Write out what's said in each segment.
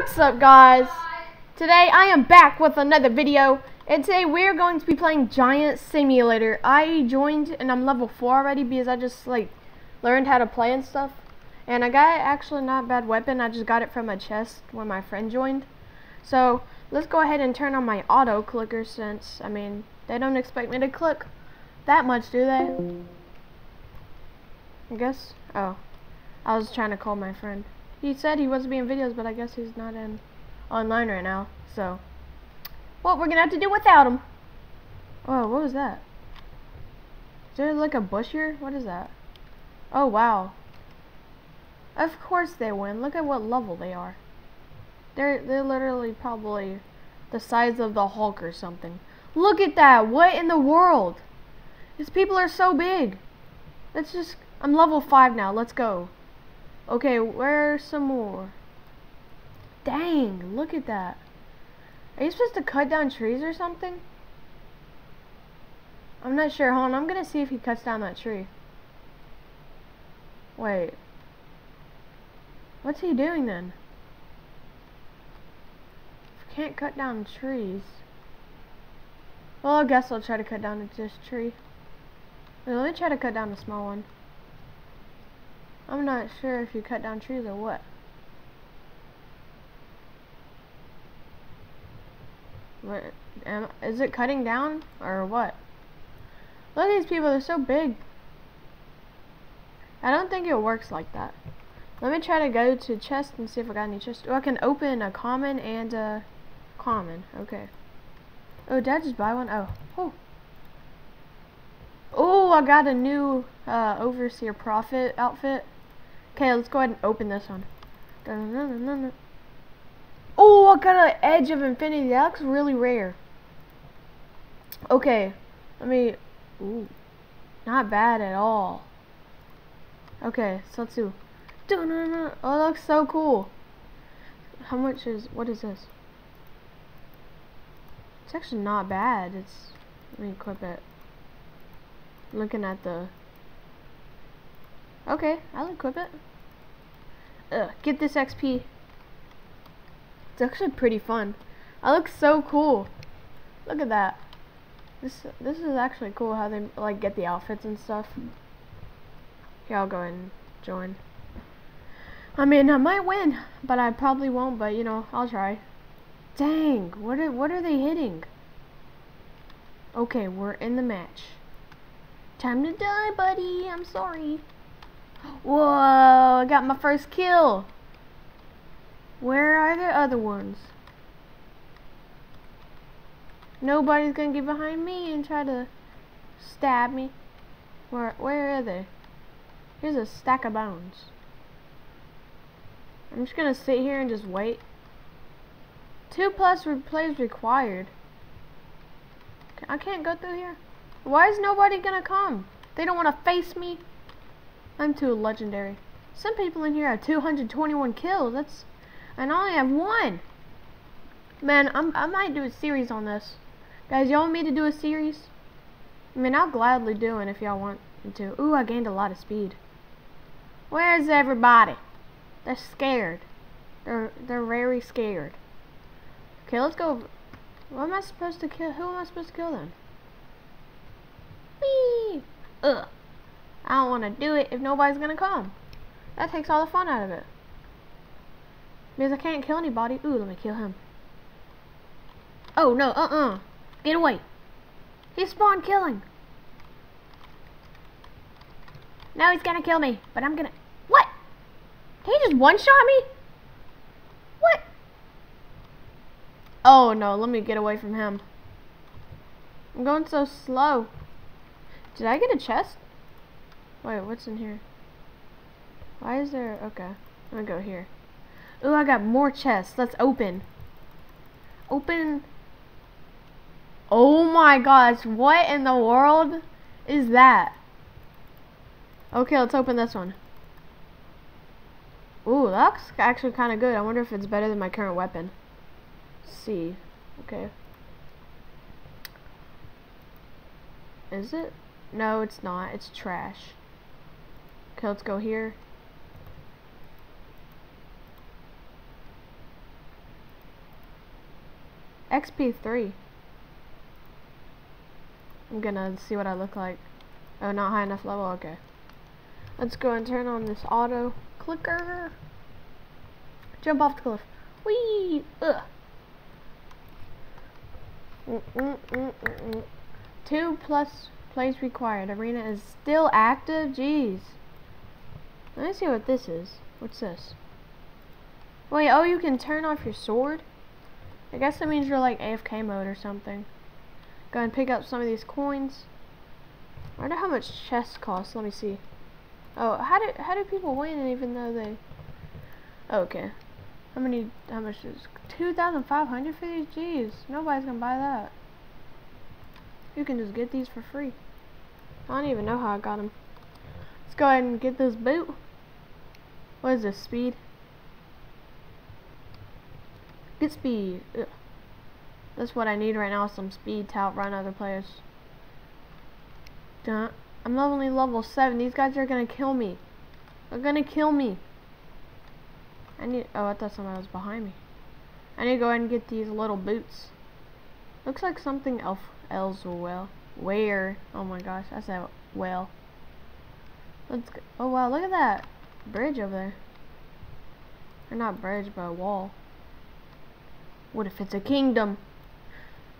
What's up guys? Today I am back with another video and today we're going to be playing Giant Simulator. I joined and I'm level 4 already because I just like learned how to play and stuff. And I got actually not bad weapon, I just got it from a chest when my friend joined. So let's go ahead and turn on my auto clicker since, I mean, they don't expect me to click that much do they? I guess, oh, I was trying to call my friend. He said he was being videos, but I guess he's not in online right now. So, well, we're gonna have to do without him. Oh, what was that? Is there like a bush here? What is that? Oh, wow. Of course they win. Look at what level they are. They're they're literally probably the size of the Hulk or something. Look at that. What in the world? These people are so big. Let's just I'm level 5 now. Let's go. Okay, where's some more? Dang, look at that. Are you supposed to cut down trees or something? I'm not sure. Hold on, I'm gonna see if he cuts down that tree. Wait. What's he doing then? If Can't cut down trees. Well, I guess I'll try to cut down this tree. Let me try to cut down a small one. I'm not sure if you cut down trees or what. Am, is it cutting down or what? Look at these people, they're so big. I don't think it works like that. Let me try to go to chest and see if I got any chest. Oh, I can open a common and a common. Okay. Oh, did I just buy one? Oh. Oh. Oh, I got a new uh, Overseer Prophet outfit. Okay, let's go ahead and open this one. Oh, I got an Edge of Infinity. That looks really rare. Okay, let me... Ooh, not bad at all. Okay, so let's do... Oh, it looks so cool. How much is... What is this? It's actually not bad. It's... Let me equip it. Looking at the Okay, I'll equip it. Ugh, get this XP. It's actually pretty fun. I look so cool. Look at that. This this is actually cool how they like get the outfits and stuff. Here, I'll go and join. I mean, I might win, but I probably won't. But you know, I'll try. Dang, what are what are they hitting? Okay, we're in the match. Time to die, buddy. I'm sorry. Whoa, I got my first kill. Where are the other ones? Nobody's gonna get behind me and try to stab me. Where where are they? Here's a stack of bones. I'm just gonna sit here and just wait. Two plus plays required. I can't go through here. Why is nobody gonna come? They don't want to face me. I'm too legendary. Some people in here have 221 kills. That's, and I only have one. Man, I'm, I might do a series on this. Guys, y'all want me to do a series? I mean, I'll gladly do it if y'all want to. Ooh, I gained a lot of speed. Where's everybody? They're scared. They're they're very scared. Okay, let's go. What am I supposed to kill? Who am I supposed to kill then? Whee! Ugh. I don't want to do it if nobody's going to come. That takes all the fun out of it. Because I can't kill anybody. Ooh, let me kill him. Oh, no, uh-uh. Get away. He spawned killing. Now he's gonna kill me, but I'm gonna... What? He just one-shot me? What? Oh, no, let me get away from him. I'm going so slow. Did I get a chest? Wait, what's in here? Why is there... Okay. I'm gonna go here. Ooh, I got more chests. Let's open. Open... Oh my gosh, what in the world is that? Okay, let's open this one. Ooh, looks actually kind of good. I wonder if it's better than my current weapon. Let's see. Okay. Is it? No, it's not. It's trash. Okay, let's go here. XP3. I'm gonna see what I look like. Oh, not high enough level? Okay. Let's go and turn on this auto clicker. Jump off the cliff. Whee! Ugh. Mm -mm -mm -mm -mm. Two plus plays required. Arena is still active? Jeez. Let me see what this is. What's this? Wait, oh, you can turn off your sword? I guess that means you're like AFK mode or something. Go and pick up some of these coins. I wonder how much chests cost. Let me see. Oh, how do how do people win even though they? Oh, okay. How many? How much is two thousand five hundred for these? Jeez, nobody's gonna buy that. You can just get these for free. I don't even know how I got them. Let's go ahead and get this boot. What is this? Speed. Get speed. Ugh. That's what I need right now, some speed to outrun other players. Duh. I'm only level 7. These guys are gonna kill me. They're gonna kill me. I need, oh, I thought somebody was behind me. I need to go ahead and get these little boots. Looks like something else, else well. Where? Oh my gosh, I said well. Let's go. Oh wow, look at that bridge over there. Or not bridge, but a wall. What if it's a kingdom?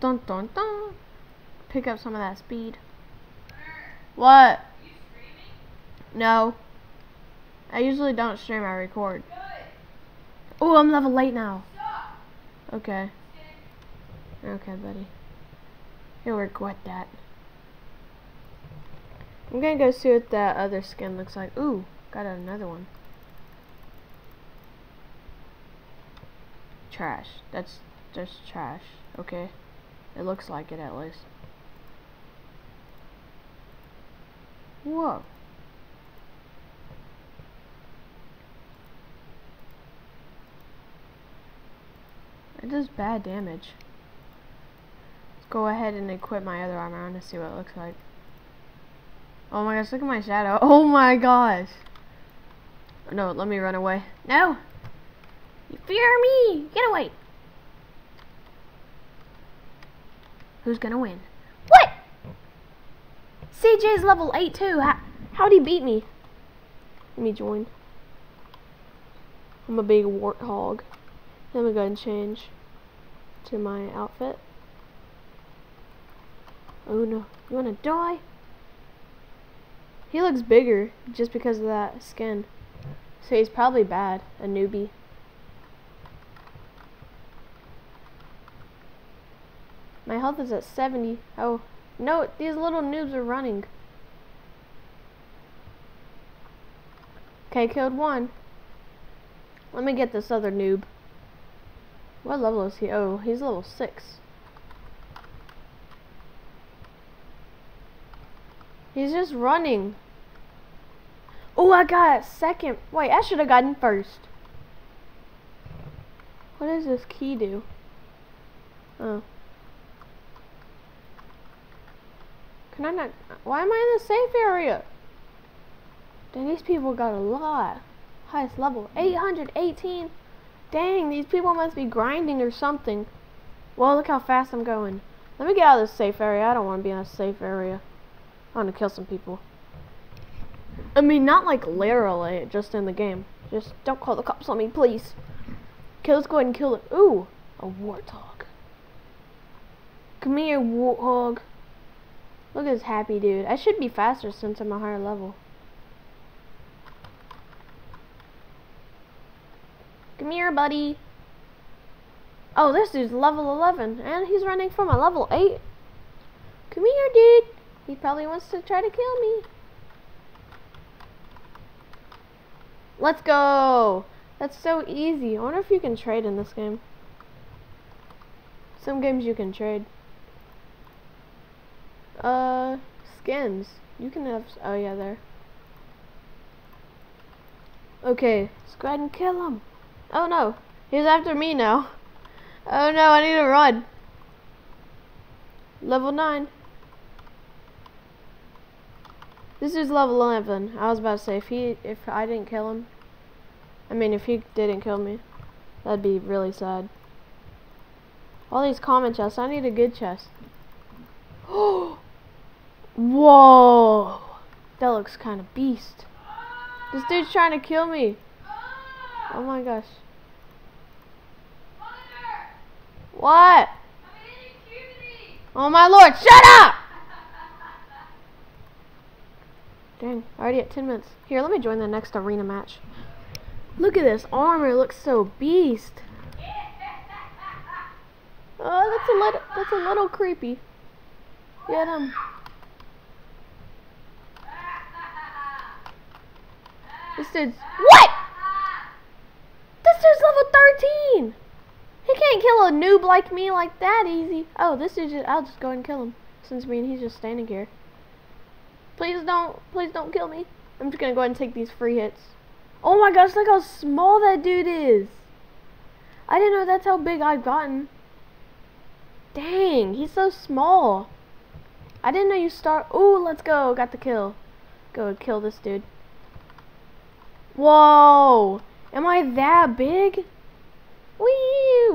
Dun dun dun. Pick up some of that speed. What? No. I usually don't stream, I record. Oh, I'm level 8 now. Okay. Okay, buddy. You'll regret that. I'm gonna go see what that other skin looks like. Ooh, got another one. Trash. That's just trash. Okay. It looks like it at least. Whoa. It does bad damage. Let's go ahead and equip my other armor. I want to see what it looks like. Oh my gosh, look at my shadow. Oh my gosh. No, let me run away. No! You fear me! Get away! Who's gonna win? What? CJ's level 8 too. How, how'd he beat me? Let me join. I'm a big warthog. Let me go and change to my outfit. Oh no. You wanna die? He looks bigger just because of that skin. So he's probably bad. A newbie. My health is at 70. Oh, no, these little noobs are running. Okay, killed one. Let me get this other noob. What level is he? Oh, he's level 6. He's just running. Oh, I got second. Wait, I should have gotten first. What does this key do? Oh. Can I not? Why am I in the safe area? Dang, these people got a lot. Highest level, 818. Dang, these people must be grinding or something. Well, look how fast I'm going. Let me get out of this safe area. I don't want to be in a safe area. I want to kill some people. I mean, not like literally, just in the game. Just don't call the cops on me, please. Okay, let's go ahead and kill it. Ooh, a warthog. Come here, warthog. Look at this happy dude. I should be faster since I'm a higher level. Come here, buddy. Oh, this dude's level 11, and he's running from a level 8. Come here, dude. He probably wants to try to kill me. Let's go. That's so easy. I wonder if you can trade in this game. Some games you can trade. Uh, skins. You can have, oh yeah, there. Okay, let's go ahead and kill him. Oh no, he's after me now. Oh no, I need to run. Level 9. This is level 11. I was about to say, if he, if I didn't kill him, I mean, if he didn't kill me, that'd be really sad. All these common chests. I need a good chest. Whoa! That looks kind of beast. This dude's trying to kill me. Oh my gosh. What? Oh my lord, shut up! Dang, already at 10 minutes. Here, let me join the next arena match. Look at this armor, looks so beast. Oh, that's a little, that's a little creepy. Get him. This dude's, what? This dude's level 13! He can't kill a noob like me like that easy. Oh, this is just, I'll just go and kill him. Since me and he's just standing here. Please don't, please don't kill me. I'm just gonna go ahead and take these free hits. Oh my gosh, look how small that dude is. I didn't know that's how big I've gotten. Dang, he's so small. I didn't know you start. Ooh, let's go. Got the kill. Go kill this dude. Whoa. Am I that big? Wee.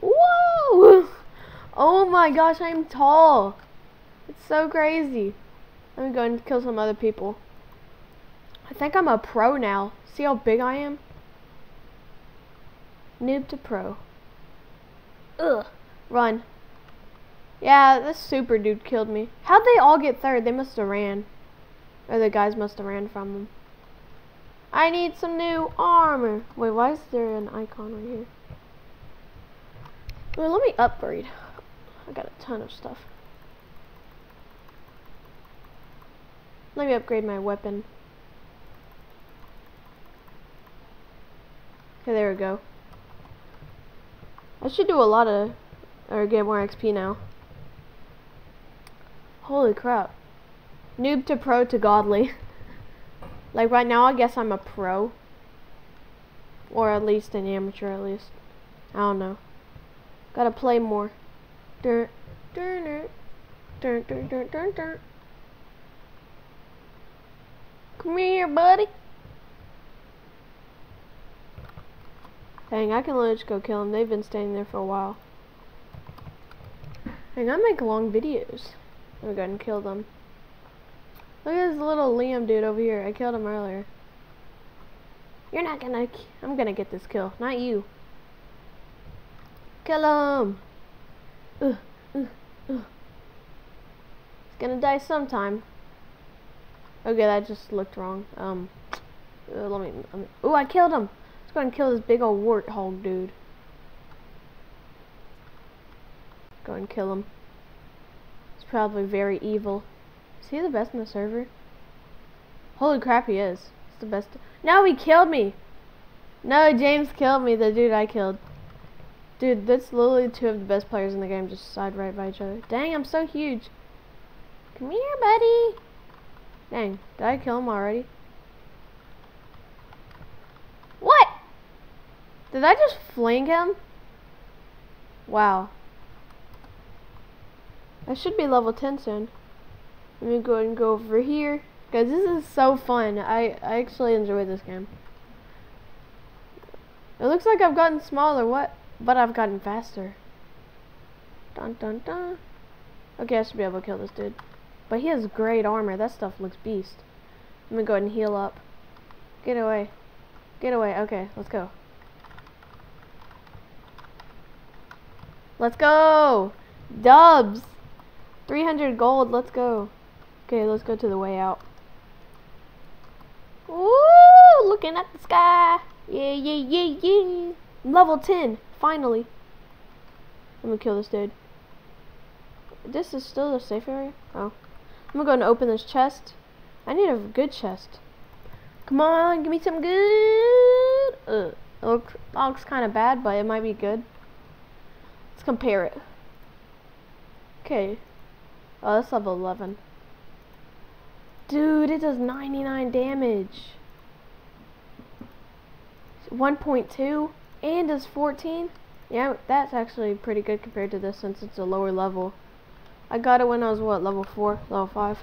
Whoa. Oh my gosh, I'm tall. It's so crazy. Let me go and kill some other people. I think I'm a pro now. See how big I am? Noob to pro. Ugh. Run. Yeah, this super dude killed me. How'd they all get third? They must have ran. Or the guys must have ran from them. I need some new armor. Wait, why is there an icon right here? Well, let me upgrade. I got a ton of stuff. Let me upgrade my weapon. Okay, there we go. I should do a lot of, or get more XP now. Holy crap. Noob to pro to godly. like right now I guess I'm a pro. Or at least an amateur at least. I don't know. Gotta play more. Dun, dun, dun, dun, dun, dun, dun. Come here, buddy. Dang, I can literally just go kill them. They've been staying there for a while. Dang, I make long videos. Let me go and kill them. Look at this little Liam dude over here. I killed him earlier. You're not gonna... I'm gonna get this kill. Not you. Kill him! Ugh, ugh, ugh. He's gonna die sometime. Okay, that just looked wrong. Um, uh, let me... Me ooh, I killed him! Let's go and kill this big old warthog dude. Go and kill him He's probably very evil. Is he the best in the server? Holy crap, he is. He's the best. No, he killed me. No, James killed me, the dude I killed. Dude, that's literally two of the best players in the game just side right by each other. Dang, I'm so huge. Come here, buddy. Dang, did I kill him already? What? Did I just fling him? Wow. I should be level 10 soon. Let me go and go over here. Guys, this is so fun. I, I actually enjoy this game. It looks like I've gotten smaller, what? But I've gotten faster. Dun dun dun. Okay, I should be able to kill this dude. But he has great armor. That stuff looks beast. I'm gonna go ahead and heal up. Get away. Get away. Okay, let's go. Let's go! Dubs! 300 gold, let's go. Okay, let's go to the way out. Ooh, looking at the sky. Yeah, yeah, yeah, yeah. Level 10, finally. I'm gonna kill this dude. This is still a safe area? Oh. I'm gonna go and open this chest. I need a good chest. Come on, give me some good. Ugh, it looks, looks kind of bad, but it might be good. Let's compare it. Okay, Oh, that's level 11. Dude, it does 99 damage. 1.2 and does 14. Yeah, that's actually pretty good compared to this since it's a lower level. I got it when I was, what, level 4, level 5.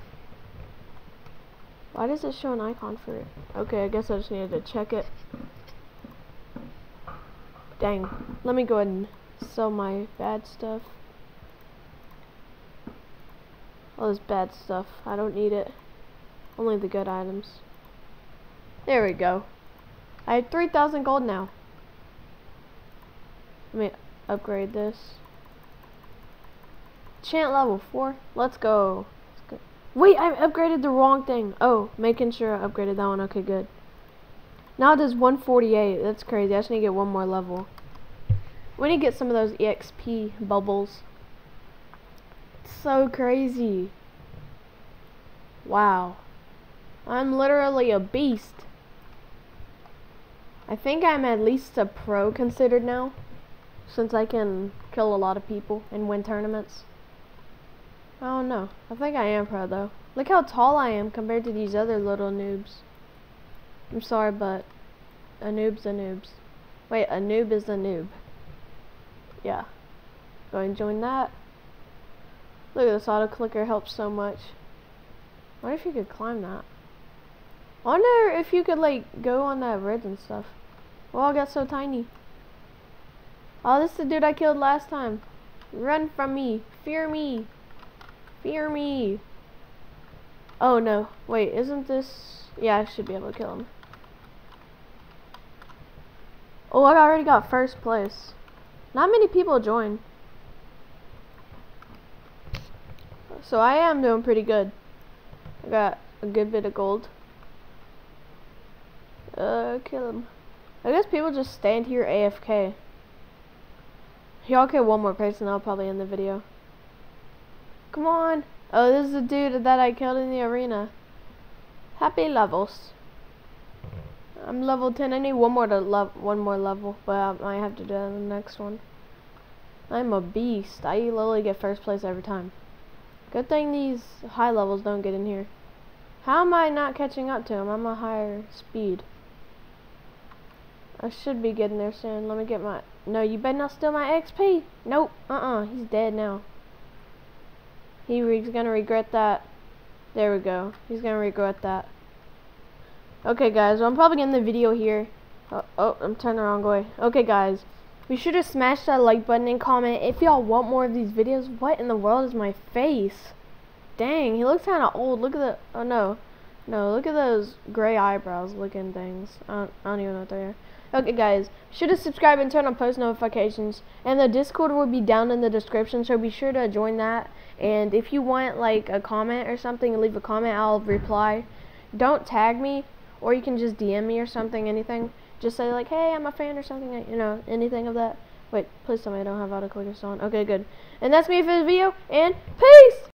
Why does it show an icon for it? Okay, I guess I just needed to check it. Dang. Let me go ahead and sell my bad stuff. All this bad stuff. I don't need it. Only the good items. There we go. I have 3,000 gold now. Let me upgrade this. Chant level 4. Let's go. Let's go. Wait, I upgraded the wrong thing. Oh, making sure I upgraded that one. Okay, good. Now it does 148. That's crazy. I just need to get one more level. We need to get some of those EXP bubbles. It's so crazy. Wow. I'm literally a beast. I think I'm at least a pro considered now. Since I can kill a lot of people and win tournaments. I don't know. I think I am pro though. Look how tall I am compared to these other little noobs. I'm sorry, but a noob's a noob's. Wait, a noob is a noob. Yeah. Go and join that. Look at this auto clicker helps so much. Wonder if you could climb that? I wonder if you could like go on that bridge and stuff. Well, I got so tiny. Oh, this is the dude I killed last time. Run from me. Fear me. Fear me. Oh no. Wait, isn't this... Yeah, I should be able to kill him. Oh, I already got first place. Not many people join. So I am doing pretty good. I got a good bit of gold. Uh, kill him. I guess people just stand here AFK. Y'all kill one more person, I'll probably end the video. Come on. Oh, this is the dude that I killed in the arena. Happy levels. I'm level 10. I need one more to love one more level, but I might have to do that in the next one. I'm a beast. I literally get first place every time. Good thing these high levels don't get in here. How am I not catching up to him? I'm a higher speed. I should be getting there soon. Let me get my... No, you better not steal my XP. Nope. Uh-uh. He's dead now. He he's gonna regret that. There we go. He's gonna regret that. Okay, guys, well, I'm probably getting the video here. Oh, oh, I'm turning the wrong way. Okay, guys, be sure to smash that like button and comment if y'all want more of these videos. What in the world is my face? Dang, he looks kind of old. Look at the, oh no. No, look at those gray eyebrows looking things. I don't, I don't even know what they are. Okay, guys, sure to subscribe and turn on post notifications. And the Discord will be down in the description, so be sure to join that. And if you want, like, a comment or something, leave a comment. I'll reply. Don't tag me or you can just DM me or something, anything. Just say like, hey, I'm a fan or something, you know, anything of that. Wait, please tell me I don't have autoclickers on. Okay, good. And that's me for the video, and peace!